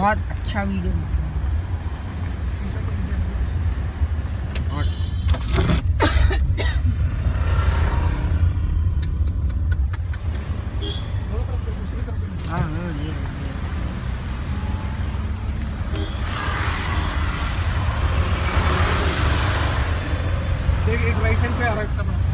बहुत अच्छा वीडियो हाँ। हाँ एक राइट हैंड पे आ रहा है